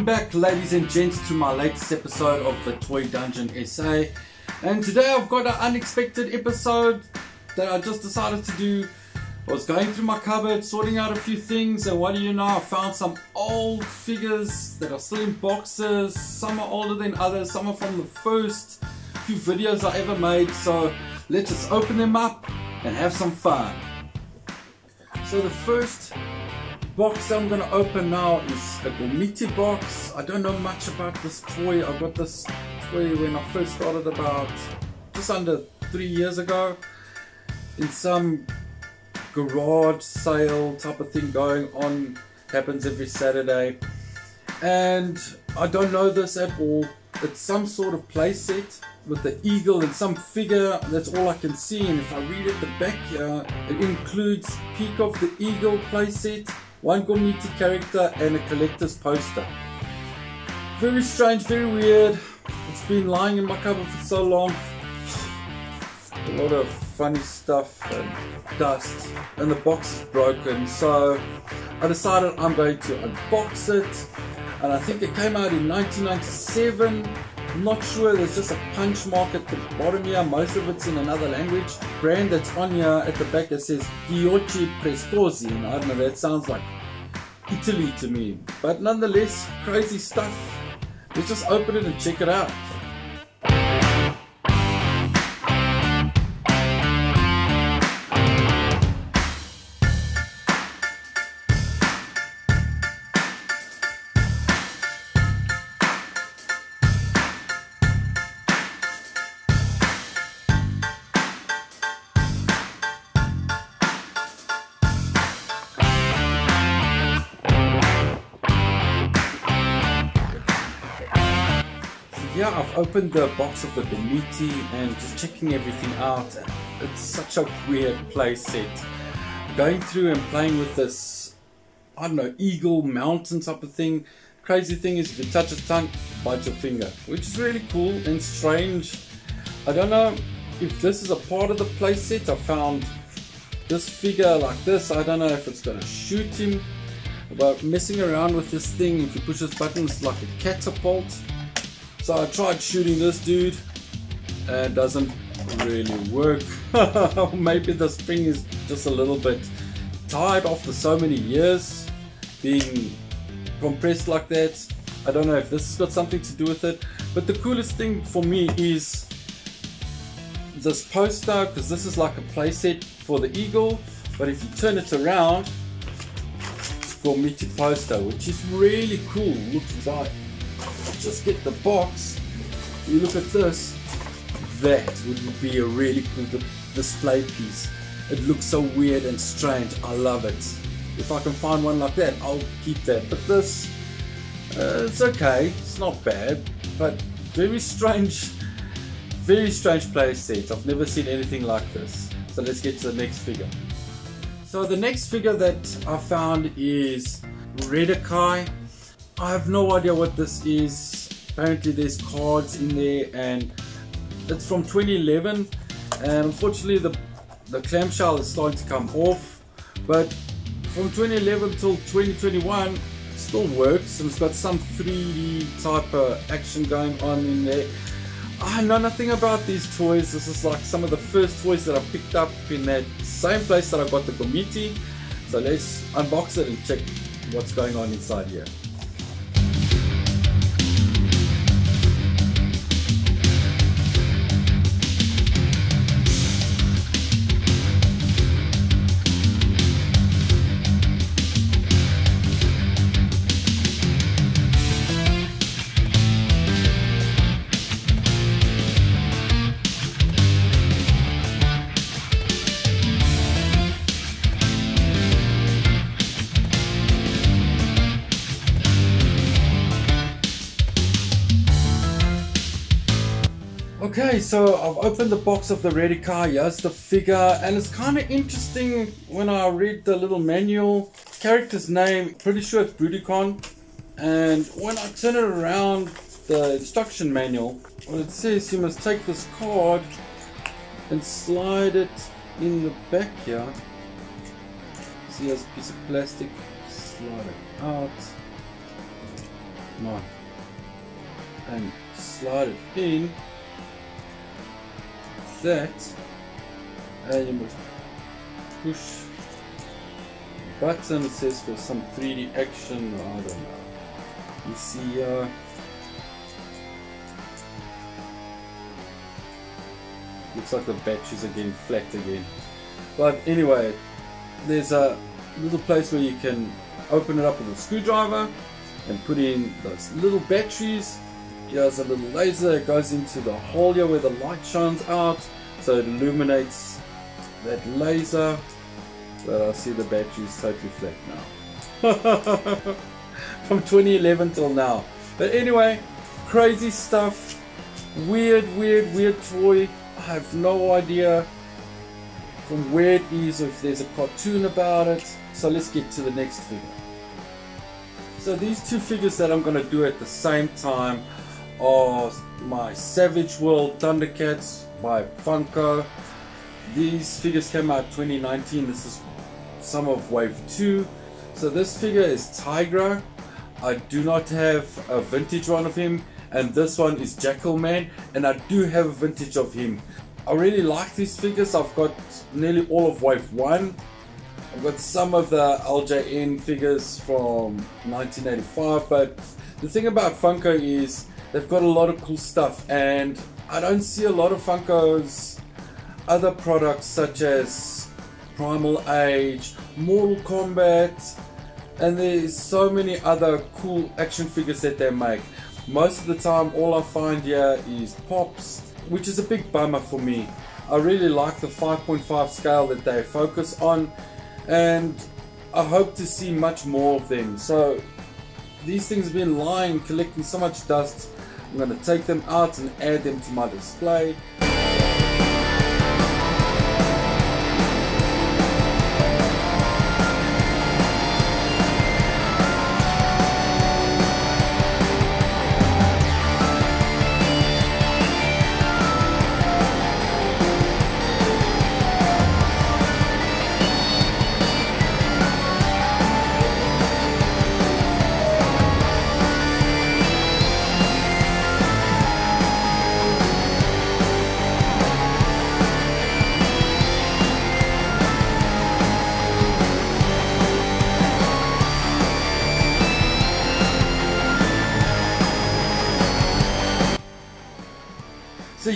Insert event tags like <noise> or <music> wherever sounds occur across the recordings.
Welcome back, ladies and gents, to my latest episode of the Toy Dungeon SA. And today I've got an unexpected episode that I just decided to do. I was going through my cupboard, sorting out a few things, and what do you know? I found some old figures that are still in boxes. Some are older than others, some are from the first few videos I ever made. So let's just open them up and have some fun. So the first box I'm gonna open now is a Gormiti box. I don't know much about this toy. I got this toy when I first started about just under three years ago in some garage sale type of thing going on. Happens every Saturday. And I don't know this at all. It's some sort of playset with the eagle and some figure. That's all I can see. And if I read at the back here, it includes Peek of the Eagle playset one Gormiti character and a collector's poster. Very strange, very weird. It's been lying in my cupboard for so long. A lot of funny stuff and dust and the box is broken so I decided I'm going to unbox it and I think it came out in 1997 I'm not sure, there's just a punch mark at the bottom here, most of it's in another language. Brand that's on here at the back that says Giochi Preziosi, and I don't know, that sounds like Italy to me. But nonetheless, crazy stuff. Let's just open it and check it out. Opened the box of the Gormiti and just checking everything out. It's such a weird play set. Going through and playing with this, I don't know, eagle mountain type of thing. Crazy thing is if you touch its tongue, bite your finger, which is really cool and strange. I don't know if this is a part of the play set. I found this figure like this. I don't know if it's gonna shoot him. But messing around with this thing, if you push this button, it's like a catapult. So I tried shooting this dude and it doesn't really work. <laughs> Maybe the spring is just a little bit tired after so many years being compressed like that. I don't know if this has got something to do with it. But the coolest thing for me is this poster because this is like a playset for the eagle. But if you turn it around, it's Gormiti poster, which is really cool. Looks like just get the box, you look at this, that would be a really cool display piece. It looks so weird and strange, I love it. If I can find one like that, I'll keep that. But this, uh, it's okay, it's not bad, but very strange, <laughs> very strange play set. I've never seen anything like this. So let's get to the next figure. So the next figure that I found is Redakai I have no idea what this is. Apparently there's cards in there and it's from 2011 and unfortunately the, the clamshell is starting to come off but from 2011 till 2021 it still works and it's got some 3D type of action going on in there. I know nothing about these toys. This is like some of the first toys that I picked up in that same place that I got the Gormiti. So let's unbox it and check what's going on inside here. Okay, so I've opened the box of the Redakai. Here's the figure, and it's kind of interesting when I read the little manual. Character's name, pretty sure it's Bruticon. And when I turn it around, the instruction manual, what it says, you must take this card and slide it in the back here. See, there's a piece of plastic, slide it out. Come on. And slide it in. That. Must push button. It says for some 3D action. I don't know. You see, uh, looks like the batteries are getting flat again. But anyway, there's a little place where you can open it up with a screwdriver and put in those little batteries. Here's a little laser that goes into the hole here where the light shines out so it illuminates that laser. But I see the batteries totally flat now. <laughs> From 2011 till now. But anyway, crazy stuff. Weird, weird, weird toy. I have no idea from where it is or if there's a cartoon about it. So let's get to the next figure. So these two figures that I'm going to do at the same time are my Savage World Thundercats by Funko. These figures came out 2019. This is some of Wave 2. So this figure is Tygra. I do not have a vintage one of him and this one is Jackal Man and I do have a vintage of him. I really like these figures. I've got nearly all of Wave 1. I've got some of the LJN figures from 1985 but the thing about Funko is they've got a lot of cool stuff and I don't see a lot of Funko's other products such as Primal Age, Mortal Kombat and there's so many other cool action figures that they make. Most of the time all I find here is Pops which is a big bummer for me. I really like the 5.5 scale that they focus on and I hope to see much more of them. So these things have been lying collecting so much dust. I'm going to take them out and add them to my display.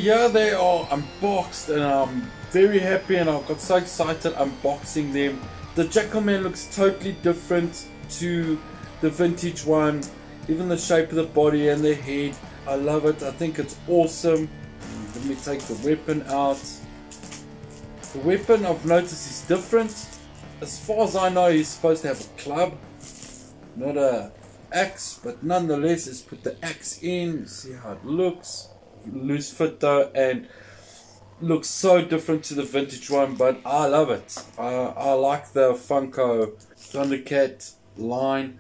They are unboxed and I'm very happy and I got so excited unboxing them. The Jackalman looks totally different to the vintage one. Even the shape of the body and the head. I love it. I think it's awesome. Let me take the weapon out. The weapon I've noticed is different. As far as I know, he's supposed to have a club, not a axe, but nonetheless, let's put the axe in, see how it looks loose fit though and looks so different to the vintage one but I love it. I, I like the Funko Thundercat line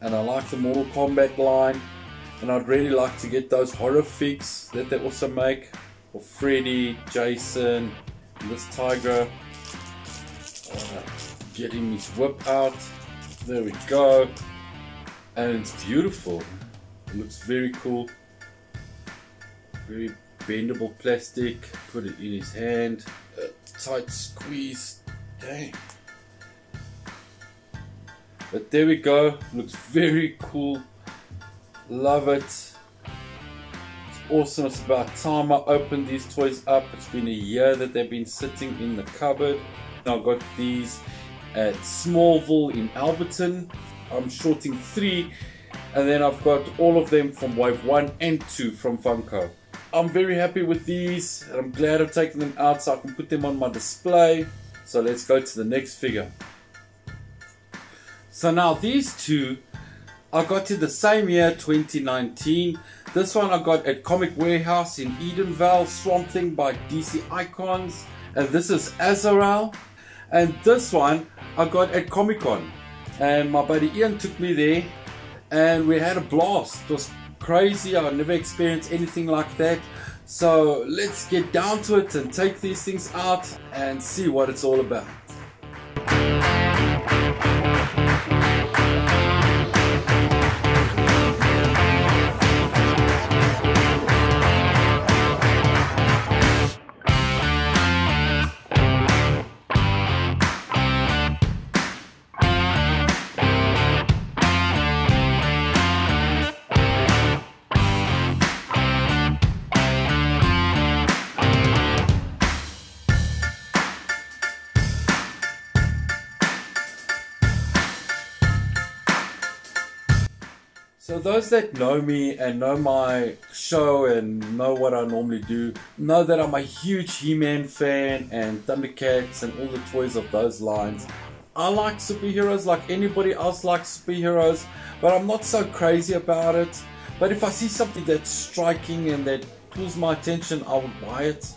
and I like the Mortal Kombat line and I'd really like to get those horror figs that they also make for Freddy, Jason, this Tiger uh, getting his whip out. There we go. And it's beautiful. It looks very cool very bendable plastic put it in his hand. A tight squeeze. Dang. But there we go. Looks very cool. Love it. It's awesome. It's about time I opened these toys up. It's been a year that they've been sitting in the cupboard. I got these at Smallville in Alberton. I'm shorting three and then I've got all of them from wave 1 and 2 from Funko I'm very happy with these. I'm glad I've taken them out so I can put them on my display. So let's go to the next figure. So now these two I got to the same year 2019. This one I got at Comic Warehouse in Edenvale, Swamp Thing by DC Icons. And this is Azrael. And this one I got at Comic Con. And my buddy Ian took me there and we had a blast. It was crazy. I've never experienced anything like that. So let's get down to it and take these things out and see what it's all about. Those that know me and know my show and know what I normally do, know that I'm a huge He-Man fan and Thundercats and all the toys of those lines. I like superheroes like anybody else likes superheroes, but I'm not so crazy about it. But if I see something that's striking and that pulls my attention, I would buy it.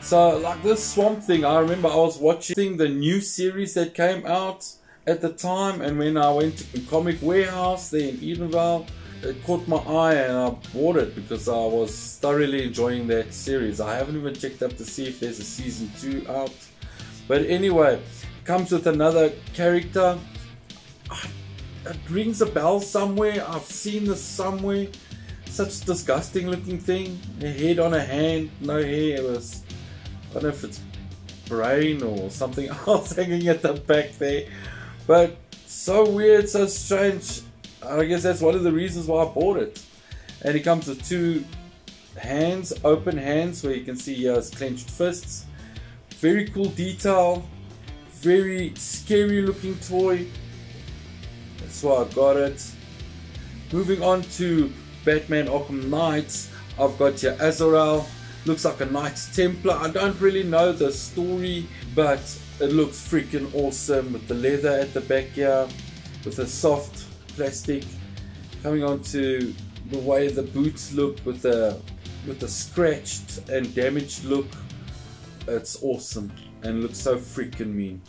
So like this Swamp Thing, I remember I was watching the new series that came out at the time and when I went to Comic Warehouse there in Edenvale, it caught my eye and I bought it because I was thoroughly enjoying that series. I haven't even checked up to see if there's a season 2 out. But anyway, comes with another character. It rings a bell somewhere. I've seen this somewhere. Such disgusting looking thing. A head on a hand, no hair. It was, I don't know if it's brain or something <laughs> else hanging at the back there. But so weird, so strange. I guess that's one of the reasons why I bought it. And it comes with two hands, open hands, where you can see uh, he has clenched fists. Very cool detail. Very scary looking toy. That's why I got it. Moving on to Batman Arkham Knights. I've got your Azrael. Looks like a Knights Templar. I don't really know the story, but it looks freaking awesome with the leather at the back here, with the soft plastic. Coming on to the way the boots look with the with the scratched and damaged look. It's awesome and looks so freaking mean.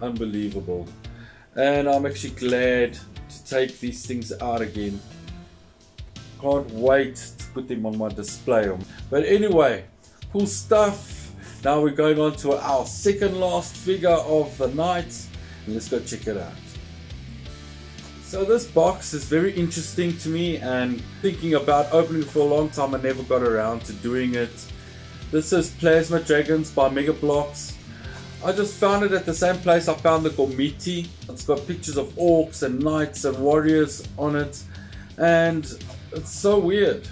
Unbelievable. And I'm actually glad to take these things out again. Can't wait put them on my display. But anyway, cool stuff. Now we're going on to our second last figure of the night. Let's go check it out. So this box is very interesting to me and thinking about opening for a long time I never got around to doing it. This is Plasma Dragons by Mega Bloks. I just found it at the same place I found the Gormiti. It's got pictures of orcs and knights and warriors on it. And it's so weird.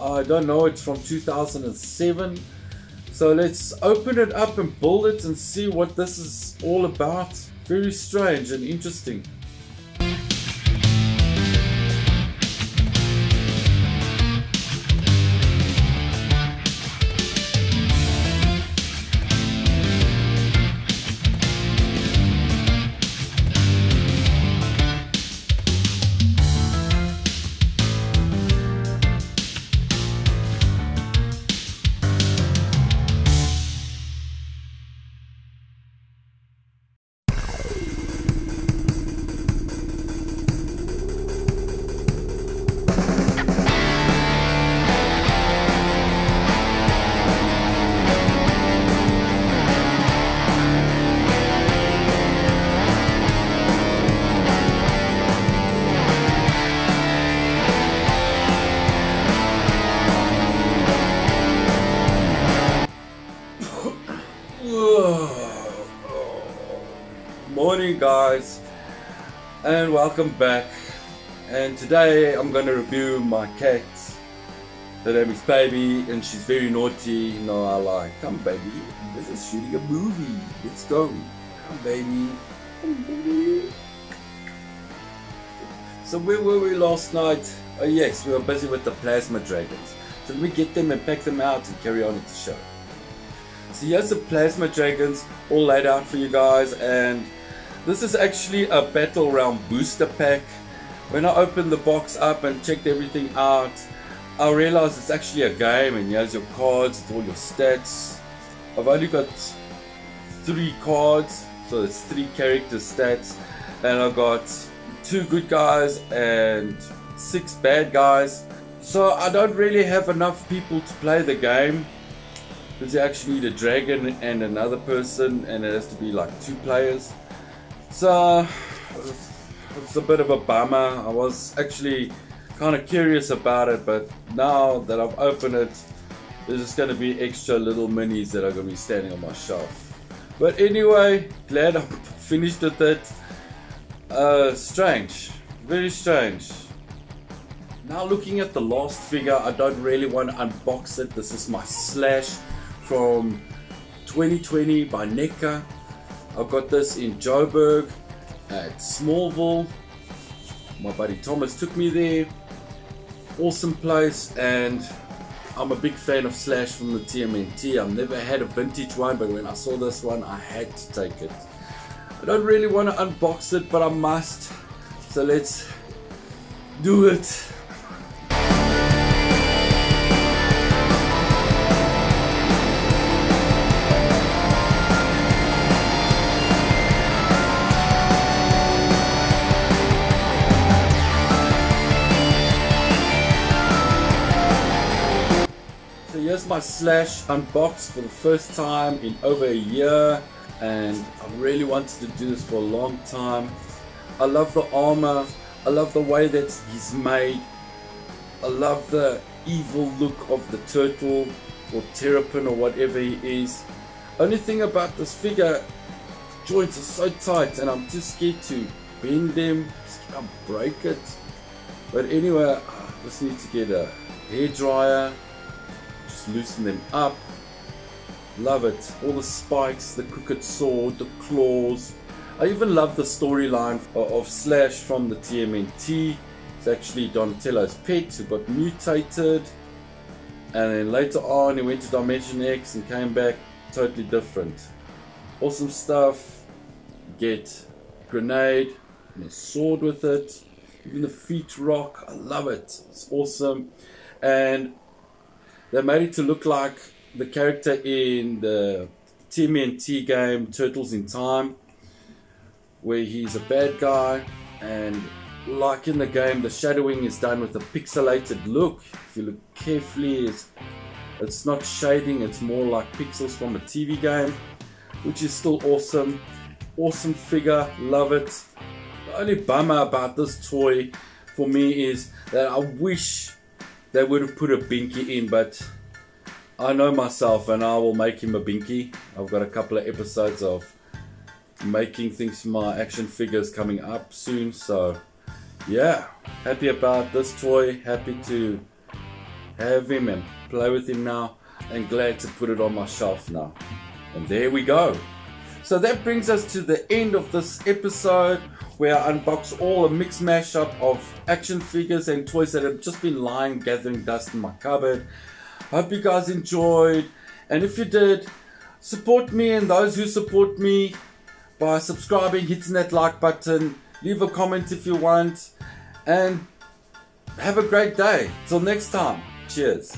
I don't know, it's from 2007 so let's open it up and build it and see what this is all about. Very strange and interesting. Guys and welcome back. And today I'm going to review my cat. Her name is Baby and she's very naughty you know I like come baby. This is shooting a movie. Let's go. Come baby. Come baby. So where were we last night? Oh yes we were busy with the plasma dragons. So let me get them and pack them out and carry on with the show. So here's the plasma dragons all laid out for you guys and this is actually a battle realm booster pack. When I opened the box up and checked everything out, I realized it's actually a game and here's your cards with all your stats. I've only got three cards, so it's three character stats, and I've got two good guys and six bad guys. So I don't really have enough people to play the game because you actually need a dragon and another person and it has to be like two players so it's a bit of a bummer. I was actually kind of curious about it but now that I've opened it there's just going to be extra little minis that are going to be standing on my shelf. But anyway glad I'm <laughs> finished with it. Uh, strange. Very strange. Now looking at the last figure I don't really want to unbox it. This is my slash from 2020 by NECA. I've got this in Joburg at Smallville. My buddy Thomas took me there awesome place and I'm a big fan of Slash from the TMNT. I've never had a vintage one, but when I saw this one, I had to take it. I don't really want to unbox it, but I must. So let's do it. My Slash unboxed for the first time in over a year and I really wanted to do this for a long time. I love the armor, I love the way that he's made, I love the evil look of the turtle or terrapin or whatever he is. Only thing about this figure, joints are so tight and I'm too scared to bend them, I'll break it. But anyway, I just need to get a hair dryer loosen them up. Love it. All the spikes, the crooked sword, the claws. I even love the storyline of Slash from the TMNT. It's actually Donatello's pet who got mutated. And then later on he went to Dimension X and came back totally different. Awesome stuff. Get grenade and a sword with it. Even the feet rock. I love it. It's awesome. And they made it to look like the character in the TMNT game Turtles in Time, where he's a bad guy, and like in the game, the shadowing is done with a pixelated look. If you look carefully, it's, it's not shading, it's more like pixels from a TV game, which is still awesome. Awesome figure, love it. The only bummer about this toy for me is that I wish they would have put a binky in, but I know myself and I will make him a binky. I've got a couple of episodes of making things for my action figures coming up soon, so yeah, happy about this toy, happy to have him and play with him now, and glad to put it on my shelf now. And there we go. So that brings us to the end of this episode where I unbox all a mixed mashup of action figures and toys that have just been lying gathering dust in my cupboard. Hope you guys enjoyed. And if you did, support me and those who support me by subscribing, hitting that like button, leave a comment if you want, and have a great day. Till next time, cheers.